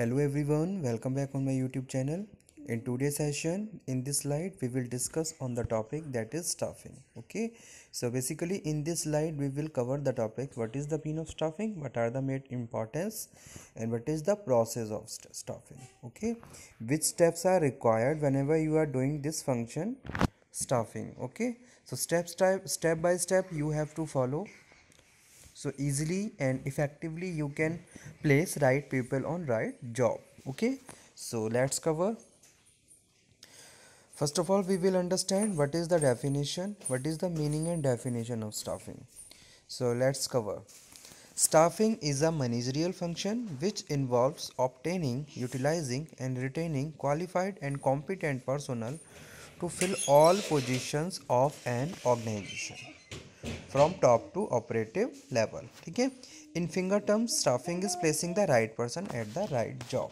Hello everyone, welcome back on my YouTube channel. In today's session, in this slide, we will discuss on the topic that is staffing. Okay, so basically in this slide, we will cover the topic what is the meaning of staffing, what are the main importance, and what is the process of st- staffing. Okay, which steps are required whenever you are doing this function staffing. Okay, so step step step by step you have to follow so easily and effectively you can place right people on right job. Okay? So let's cover. First of all we will understand what is the definition what is the meaning and definition of staffing. So let's cover. Staffing is a managerial function which involves obtaining utilizing and retaining qualified and competent personnel to fill all positions of an organization from top to operative level ठीक है in finger terms staffing is placing the right person at the right job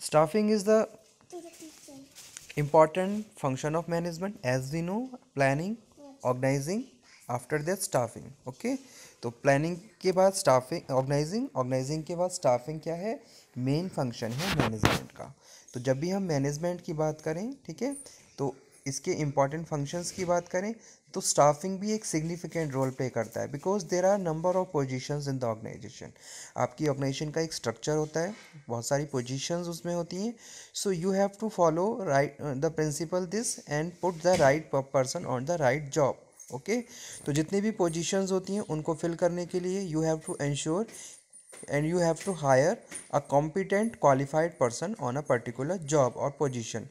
staffing is the important function of management as we know planning organizing after that staffing okay तो planning के बाद staffing organizing organizing के बाद staffing क्या है? Main function है management का। तो जब भी हम मैनेजमेंट की बात करें, ठीक है? तो इसके इंपॉर्टेंट फ़ंक्शंस की बात करें तो स्टाफिंग भी एक सिग्निफिकेंट रोल प्ले करता है because there are number of positions in the organization आपकी ऑर्गेनाइजेशन का एक स्ट्रक्चर होता है, बहुत सारी पोजिशंस उसमें होती हैं। So you have to follow right the principle this and put the right person on the right job okay तो जितनी भी पोजिशंस होती हैं, उनको फिल करने के लिए you have to ensure and you have to hire a competent qualified person on a particular job और पोजिशन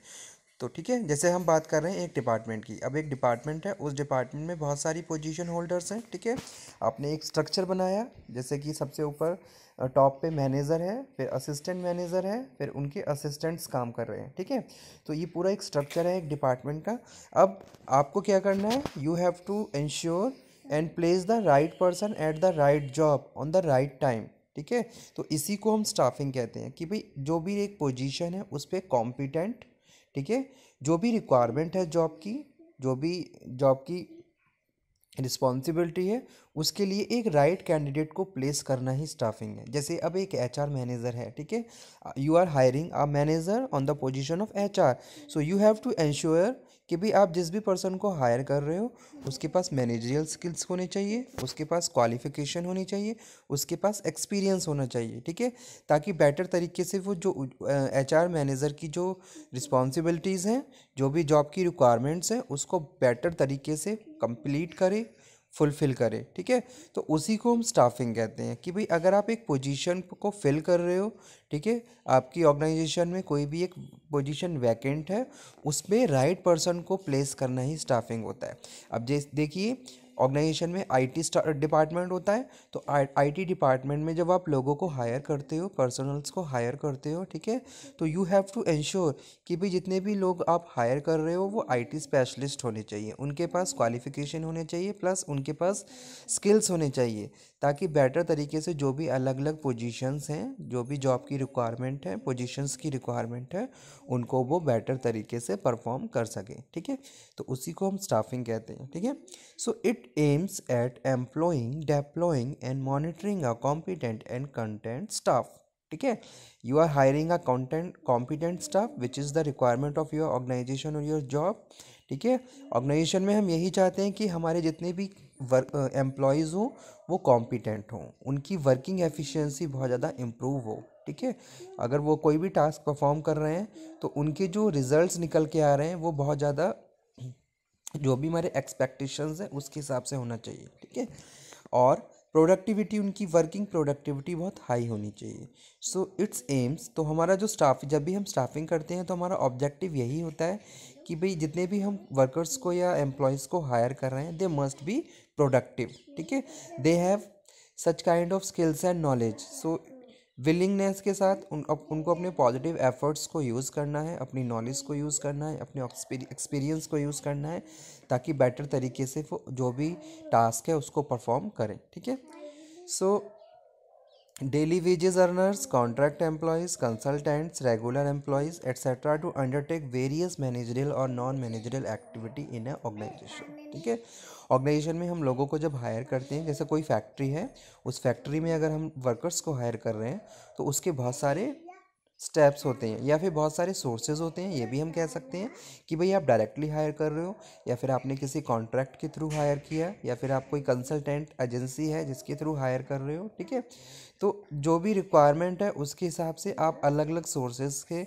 तो ठीक है, जैसे हम बात कर रहे हैं एक डिपार्टमेंट की। अब एक डिपार्टमेंट है, उस डिपार्टमेंट में बहुत सारी पोजीशन होल्डर्स हैं, ठीक है? आपने एक स्ट्रक्चर बनाया, जैसे कि सबसे ऊपर टॉप पे मैनेजर है, फिर असिस्टेंट मैनेजर है, फिर उनके असिस्टेंट्स काम कर रहे हैं, ठीक है? तो ये पूरा एक स्ट्रक्चर है एक डिपार्टमेंट का। अब आपको क्या करना है? You have to ensure and place the right person at the right job on the right time ठीक है? तो इसी को हम स्टाफिंग कहते हैं कि भाई, जो भी एक पोजीशन है, उस पर कॉम्पिटेंट ठीक है? जो भी रिक्वायरमेंट है जॉब की जो भी जॉब की रिस्पॉन्सिबिलिटी है, उसके लिए एक राइट right कैंडिडेट को प्लेस करना ही स्टाफिंग है। जैसे अब एक एच आर मैनेजर है, ठीक है? You are hiring a manager on the position of H R so you have to ensure कि भाई आप जिस भी पर्सन को हायर कर रहे हो, उसके पास मैनेजरियल स्किल्स होने चाहिए, उसके पास क्वालिफिकेशन होनी चाहिए, उसके पास एक्सपीरियंस होना चाहिए, ठीक है? ताकि बेटर तरीके से वो जो एच आर मैनेजर की जो रिस्पॉन्सिबिलिटीज़ हैं, जो भी जॉब की रिक्वायरमेंट्स हैं, उसको बेटर तरीके से कंप्लीट करे फुलफ़िल करे, ठीक है? तो उसी को हम स्टाफिंग कहते हैं कि भाई अगर आप एक पोजीशन को फिल कर रहे हो, ठीक है? आपकी ऑर्गेनाइजेशन में कोई भी एक पोजीशन वैकेंट है, उसमें राइट पर्सन को प्लेस करना ही स्टाफिंग होता है। अब जैसे, देखिए ऑर्गेनाइजेशन में आईटी डिपार्टमेंट होता है तो आईटी डिपार्टमेंट में जब आप लोगों को हायर करते हो पर्सनल्स को हायर करते हो, ठीक है तो यू हैव टू इंश्योर कि भाई जितने भी लोग आप हायर कर रहे हो, वो आईटी स्पेशलिस्ट होने चाहिए। उनके पास क्वालिफिकेशन होने चाहिए प्लस उनके पास स्किल्स होने चाहिए, ताकि बेटर तरीके से जो भी अलग अलग पोजीशंस हैं, जो भी जॉब की रिक्वायरमेंट है पोजीशंस की रिक्वायरमेंट है, उनको वो बेटर तरीके से परफॉर्म कर सके, ठीक है तो उसी को हम स्टाफिंग कहते हैं, ठीक है। So it aims at employing deploying and monitoring a competent and content staff ठीक है you are hiring a content competent staff which is the requirement of your organization और योर जॉब ठीक है ऑर्गेनाइजेशन में हम यही चाहते हैं कि हमारे जितने भी वर्क एम्प्लॉयज़ हों, वो कॉम्पिटेंट हों। उनकी वर्किंग एफिशिएंसी बहुत ज़्यादा इम्प्रूव हो। ठीक है? अगर वो कोई भी टास्क परफॉर्म कर रहे हैं तो उनके जो रिजल्ट्स निकल के आ रहे हैं, वो बहुत ज़्यादा जो भी हमारे एक्सपेक्टेशंस हैं, उसके हिसाब से होना चाहिए, ठीक है? और प्रोडक्टिविटी उनकी वर्किंग प्रोडक्टिविटी बहुत हाई होनी चाहिए। सो इट्स एम्स तो हमारा जो स्टाफ जब भी हम स्टाफिंग करते हैं तो हमारा ऑब्जेक्टिव यही होता है कि भाई, जितने भी हम वर्कर्स को या एम्प्लॉयज़ को हायर कर रहे हैं दे मस्ट बी प्रोडक्टिव ठीक है? They have such kind of skills and knowledge so willingness के साथ उन अप, उनको अपने पॉजिटिव एफर्ट्स को यूज़ करना है अपनी नॉलेज को यूज़ करना है अपने एक्सपीरियंस को यूज़ करना है ताकि बेटर तरीके से वो जो भी टास्क है उसको परफॉर्म करें ठीक है? So daily wages earners contract employees consultants regular employees etcetera to undertake various managerial और non managerial activity in a organization ठीक है? ऑर्गेनाइजेशन में हम लोगों को जब हायर करते हैं, जैसे कोई फैक्ट्री है, उस फैक्ट्री में अगर हम वर्कर्स को हायर कर रहे हैं तो उसके बहुत सारे स्टेप्स होते हैं या फिर बहुत सारे सोर्सेज होते हैं, ये भी हम कह सकते हैं कि भाई आप डायरेक्टली हायर कर रहे हो या फिर आपने किसी कॉन्ट्रैक्ट के थ्रू हायर किया या फिर आप कोई कंसल्टेंट एजेंसी है जिसके थ्रू हायर कर रहे हो, ठीक है? तो जो भी रिक्वायरमेंट है उसके हिसाब से आप अलग अलग सोर्सेज के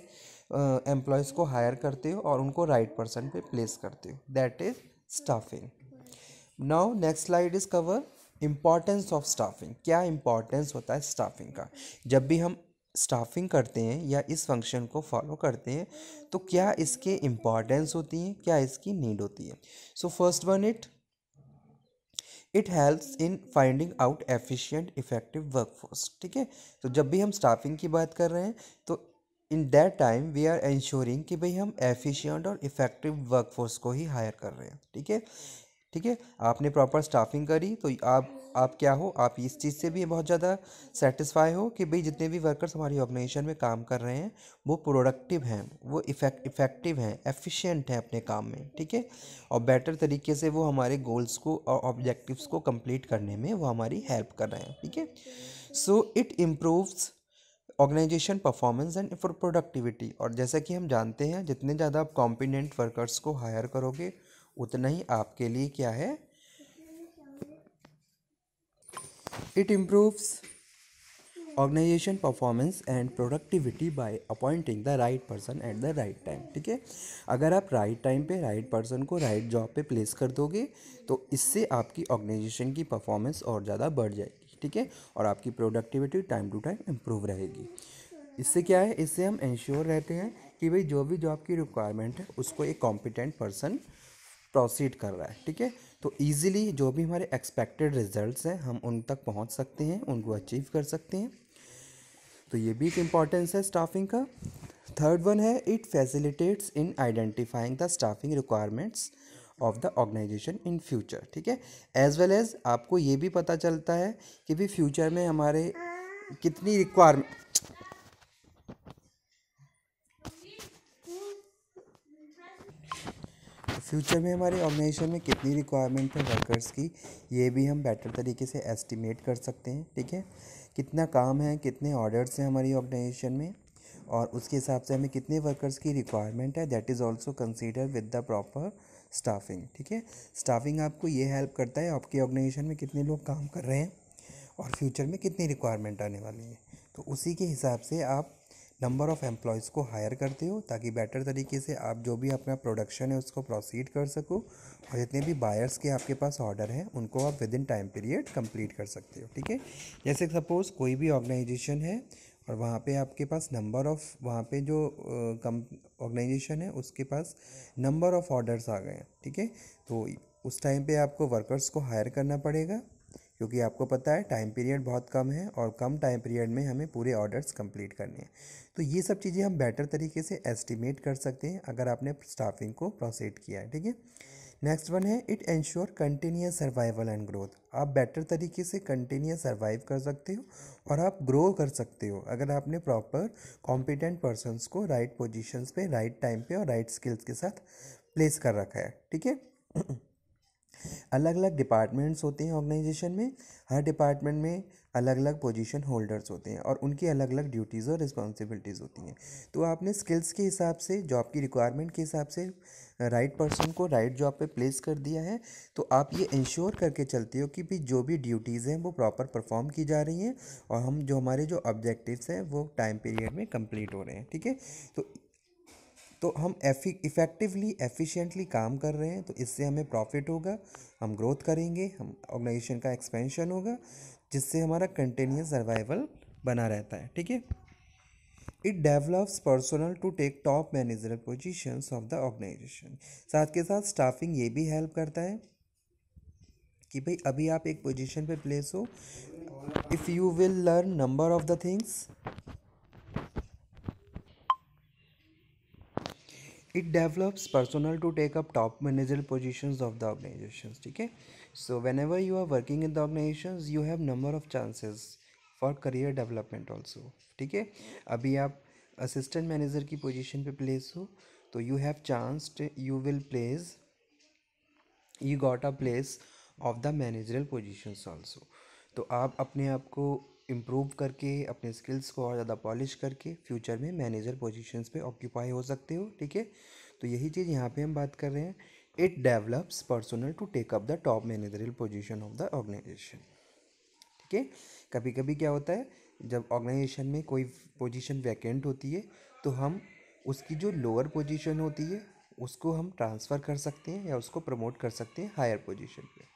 एम्प्लॉयज़ को हायर करते हो और उनको राइट पर्सन पे प्लेस करते हो, that is staffing. Now next slide is cover importance of staffing, क्या इम्पॉर्टेंस होता है स्टाफिंग का? जब भी हम स्टाफिंग करते हैं या इस फ़ंक्शन को फॉलो करते हैं तो क्या इसके इम्पॉर्टेंस होती हैं, क्या इसकी नीड होती है? So first one it it helps in finding out efficient effective workforce ठीक है? तो जब भी हम स्टाफिंग की बात कर रहे हैं तो in that time we are ensuring कि भाई हम एफिशिएंट और इफ़ेक्टिव वर्कफोर्स को ही हायर कर रहे हैं। ठीक है? ठीक है? आपने प्रॉपर स्टाफिंग करी तो आप आप क्या हो? आप इस चीज़ से भी बहुत ज़्यादा सेटिस्फाई हो कि भाई जितने भी वर्कर्स हमारी ऑर्गेनाइजेशन में काम कर रहे हैं, वो प्रोडक्टिव हैं, वो इफ़ेक्ट इफ़ेक्टिव हैं एफिशिएंट हैं अपने काम में, ठीक है? और बेटर तरीके से वो हमारे गोल्स को और ऑब्जेक्टिव्स को कंप्लीट करने में वो हमारी हेल्प कर रहे हैं, ठीक है? So it improves organization performance and for productivity और जैसा कि हम जानते हैं, जितने ज़्यादा आप कॉम्पिटेंट वर्कर्स को हायर करोगे उतना ही आपके लिए क्या है? It improves organization performance and productivity by appointing the right person at the right time ठीक है? अगर आप राइट टाइम पे राइट पर्सन को राइट जॉब पे प्लेस कर दोगे तो इससे आपकी ऑर्गेनाइजेशन की परफॉर्मेंस और ज़्यादा बढ़ जाएगी, ठीक है? और आपकी productivity time to time improve रहेगी। इससे क्या है? इससे हम इंश्योर रहते हैं कि भाई जो भी जॉब की रिक्वायरमेंट है, उसको एक कॉम्पिटेंट पर्सन प्रोसीड कर रहा है, ठीक है? तो ईजिली जो भी हमारे एक्सपेक्टेड रिजल्ट्स हैं, हम उन तक पहुँच सकते हैं, उनको अचीव कर सकते हैं। तो ये भी एक इम्पॉर्टेंस है स्टाफिंग का। थर्ड वन है it facilitates in identifying the staffing requirements of the organization in future ठीक है? एज वेल एज आपको ये भी पता चलता है कि भी फ्यूचर में हमारे कितनी रिक्वायरमेंट फ्यूचर में हमारे ऑर्गेनाइजेशन में कितनी रिक्वायरमेंट है वर्कर्स की, ये भी हम बेटर तरीके से एस्टिमेट कर सकते हैं, ठीक है? कितना काम है, कितने ऑर्डर्स हैं हमारी ऑर्गेनाइजेशन में और उसके हिसाब से हमें कितने वर्कर्स की रिक्वायरमेंट है that is also consider with the proper staffing ठीक है? स्टाफिंग आपको ये हेल्प करता है आपकी ऑर्गेनाइजेशन में कितने लोग काम कर रहे हैं और फ्यूचर में कितनी रिक्वायरमेंट आने वाली है। तो उसी के हिसाब से आप नंबर ऑफ़ एम्प्लॉयज़ को हायर करते हो ताकि बेटर तरीके से आप जो भी अपना प्रोडक्शन है उसको प्रोसीड कर सको और जितने भी बायर्स के आपके पास ऑर्डर हैं, उनको आप within time period complete कर सकते हो, ठीक है? जैसे सपोज़ कोई भी ऑर्गेनाइजेशन है और वहाँ पे आपके पास नंबर ऑफ़ वहाँ पे जो कम ऑर्गेनाइजेशन है, उसके पास नंबर ऑफ़ ऑर्डर्स आ गए हैं, ठीक है? तो उस टाइम पे आपको वर्कर्स को हायर करना पड़ेगा क्योंकि आपको पता है टाइम पीरियड बहुत कम है और कम टाइम पीरियड में हमें पूरे ऑर्डर्स कंप्लीट करने हैं। तो ये सब चीज़ें हम बेटर तरीके से एस्टिमेट कर सकते हैं, अगर आपने स्टाफिंग को प्रोसीड किया है, ठीक है? नेक्स्ट वन है it ensure continuous survival and growth आप बेटर तरीके से कंटिन्यूस सर्वाइव कर सकते हो और आप ग्रो कर सकते हो, अगर आपने प्रॉपर कॉम्पिटेंट पर्सनस को राइट पोजिशंस पे राइट टाइम पे और राइट स्किल्स के साथ प्लेस कर रखा है, ठीक है? अलग अलग डिपार्टमेंट्स होते हैं ऑर्गेनाइजेशन में। हर डिपार्टमेंट में अलग अलग पोजीशन होल्डर्स होते हैं और उनकी अलग अलग ड्यूटीज़ और रिस्पॉन्सिबिलिटीज़ होती हैं। तो आपने स्किल्स के हिसाब से जॉब की रिक्वायरमेंट के हिसाब से राइट पर्सन को राइट जॉब पे प्लेस कर दिया है। तो आप ये इंश्योर करके चलते हो कि भी जो भी ड्यूटीज़ हैं वो प्रॉपर परफॉर्म की जा रही हैं और हम जो हमारे जो ऑब्जेक्टिव्स हैं वो टाइम पीरियड में कंप्लीट हो रहे हैं, ठीक है? तो तो हम इफ़ेक्टिवली एफिशिएंटली काम कर रहे हैं तो इससे हमें प्रॉफिट होगा, हम ग्रोथ करेंगे, हम ऑर्गेनाइजेशन का एक्सपेंशन होगा, जिससे हमारा कंटिन्यूस सर्वाइवल बना रहता है, ठीक है? It develops personnel to take top managerial positions of the organization साथ के साथ स्टाफिंग ये भी हेल्प करता है कि भाई अभी आप एक पोजीशन पे प्लेस हो। If you will learn number of the things it develops personnel to take up top manager position of the organization ठीक है so whenever you are working in the organization you have number of chances for career development also ठीक है? अभी आप assistant manager की position पर place हो तो you have chance you will place you got a place of the managerial position also तो आप अपने आप को इम्प्रूव करके, अपने स्किल्स को और ज़्यादा पॉलिश करके फ्यूचर में मैनेजर पोजीशंस पे ऑक्यूपाई हो सकते हो, ठीक है? तो यही चीज़ यहाँ पे हम बात कर रहे हैं। It develops personnel to take up the top managerial position of the organization ठीक है? कभी कभी क्या होता है, जब ऑर्गेनाइजेशन में कोई पोजीशन वैकेंट होती है तो हम उसकी जो लोअर पोजीशन होती है, उसको हम ट्रांसफ़र कर सकते हैं या उसको प्रमोट कर सकते हैं हायर पोजीशन पे।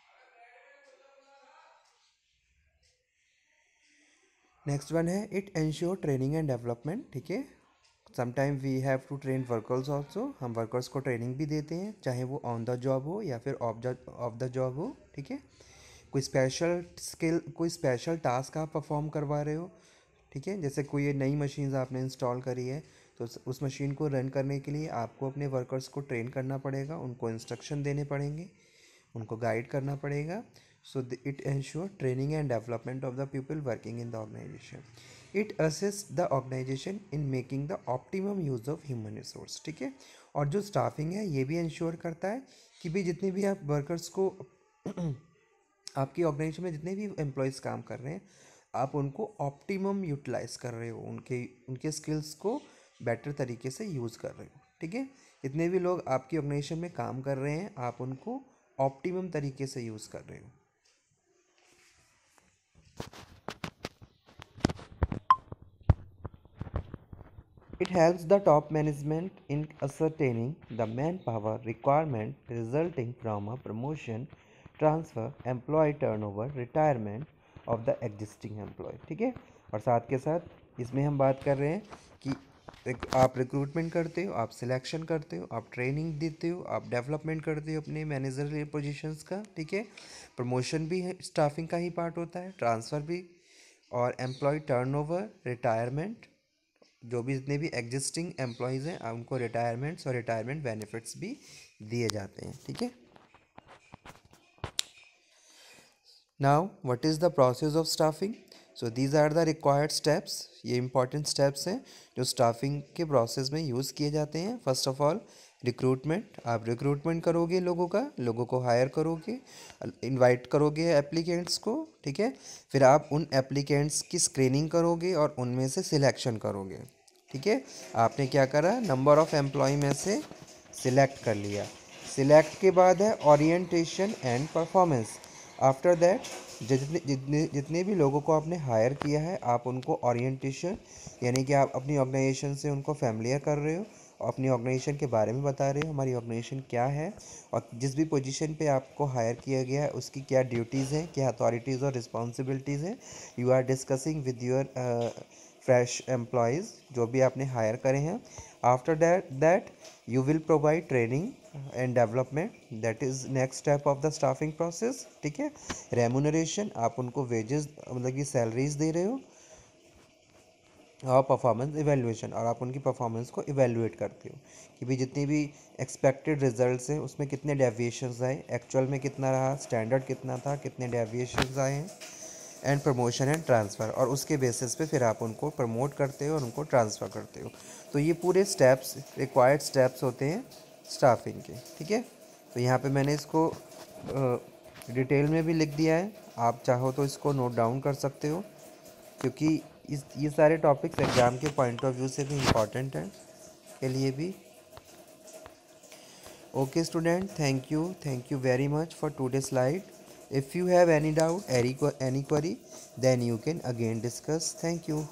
नेक्स्ट वन है it ensure training and development ठीक है? Sometime we have to train workers also हम वर्कर्स को ट्रेनिंग भी देते हैं, चाहे वो ऑन द जॉब हो या फिर off the off the job हो, ठीक है? कोई स्पेशल स्किल कोई स्पेशल टास्क आप परफॉर्म करवा रहे हो, ठीक है? जैसे कोई नई मशीन आपने इंस्टॉल करी है तो उस मशीन को रन करने के लिए आपको अपने वर्कर्स को ट्रेन करना पड़ेगा, उनको इंस्ट्रक्शन देने पड़ेंगे, उनको गाइड करना पड़ेगा। So the, it ensure training and development of the people working in the organization. It assists the organization in making the optimum use of human resource ठीक है? और जो स्टाफिंग है ये भी इंश्योर करता है कि भी जितने भी आप वर्कर्स को आपकी ऑर्गेनाइजेशन में जितने भी एम्प्लॉयज़ काम कर रहे हैं आप उनको ऑप्टिमम यूटिलाइज कर रहे हो उनके उनके स्किल्स को बेटर तरीके से यूज़ कर रहे हो ठीक है? जितने भी लोग आपकी ऑर्गेनाइजेशन में काम कर रहे हैं आप उनको ऑप्टिमम तरीके से यूज़ कर रहे हो। it helps the top management in the manpower requirement resulting from a promotion transfer employee turnover retirement of the existing employee ठीक है? और साथ के साथ इसमें हम बात कर रहे हैं कि आप रिक्रूटमेंट करते हो, आप सिलेक्शन करते हो, आप ट्रेनिंग देते हो, आप डेवलपमेंट करते हो अपने मैनेजर पोजिशन का, ठीक है? प्रमोशन भी है स्टाफिंग का ही पार्ट होता है ट्रांसफ़र भी, और एम्प्लॉय टर्न ओवर रिटायरमेंट जो भी जितने भी एग्जिस्टिंग एम्प्लॉयज़ हैं उनको रिटायरमेंट्स और रिटायरमेंट बेनिफिट्स भी दिए जाते हैं, ठीक है? Now what is the process of staffing so these are the required steps ये इंपॉर्टेंट स्टेप्स हैं जो स्टाफिंग के प्रोसेस में यूज़ किए जाते हैं। फ़र्स्ट ऑफ़ ऑल रिक्रूटमेंट आप रिक्रूटमेंट करोगे लोगों का, लोगों को हायर करोगे इनवाइट करोगे एप्लीकेंट्स को, ठीक है? फिर आप उन एप्लीकेंट्स की स्क्रीनिंग करोगे और उनमें से सिलेक्शन करोगे। ठीक है? आपने क्या करा? नंबर ऑफ़ एम्प्लॉय में से सिलेक्ट कर लिया। सिलेक्ट के बाद है orientation and performance after that जितने जितने जितने भी लोगों को आपने हायर किया है, आप उनको ओरिएंटेशन यानी कि आप अपनी ऑर्गेनाइजेशन से उनको फैमिलियर कर रहे हो, अपनी ऑर्गेनाइजेशन के बारे में बता रहे हो, हमारी ऑर्गेनाइजेशन क्या है, और जिस भी पोजीशन पे आपको हायर किया गया है, उसकी क्या ड्यूटीज़ हैं, क्या अथॉरिटीज़ और रिस्पॉन्सिबिलिटीज़ हैं you are discussing with your fresh employees जो भी आपने हायर करे हैं। After that that you will provide training and development that is next step of the staffing process ठीक है? रेमोनरेशन आप उनको वेजेस मतलब कि सैलरीज दे रहे हो। और परफॉर्मेंस इवेलुएशन और आप उनकी परफॉर्मेंस को इवेलुएट करते हो। कि भाई जितनी भी एक्सपेक्टेड रिजल्ट्स हैं, उसमें कितने डेविएशंस आए एक्चुअल में कितना रहा स्टैंडर्ड कितना था, कितने डेविएशंस आए हैं। एंड प्रमोशन एंड ट्रांसफ़र और उसके बेसिस पे फिर आप उनको प्रमोट करते हो और उनको ट्रांसफ़र करते हो। तो ये पूरे स्टेप्स रिक्वायर्ड स्टेप्स होते हैं स्टाफिंग के, ठीक है? तो यहाँ पे मैंने इसको डिटेल में भी लिख दिया है। आप चाहो तो इसको नोट डाउन कर सकते हो, क्योंकि इस, ये सारे टॉपिक्स एग्ज़ाम के पॉइंट ऑफ़ व्यू से भी इंपॉर्टेंट हैं, के लिए भी। Okay student thank you thank you very much for today slide if you have any doubt any query then you can again discuss. Thank you.